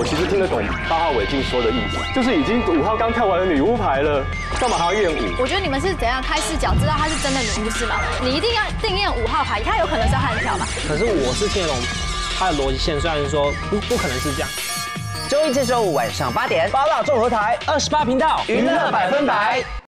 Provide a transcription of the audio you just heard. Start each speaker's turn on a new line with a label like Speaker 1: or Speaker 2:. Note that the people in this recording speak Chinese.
Speaker 1: 我其实听得懂八号伟静说的意思，就是已经五号刚跳完了女巫牌了，干嘛还要验五？
Speaker 2: 我觉得你们是怎样开视角，知道他是真的女巫是吗？你一定要定验五号牌，他有可能是悍跳吧？
Speaker 3: 可是我是听得他的逻辑线，虽然说不不可能是这样。
Speaker 4: 周一至周五晚上八点，八大综合台
Speaker 3: 二十八频道
Speaker 4: 娱乐百分百。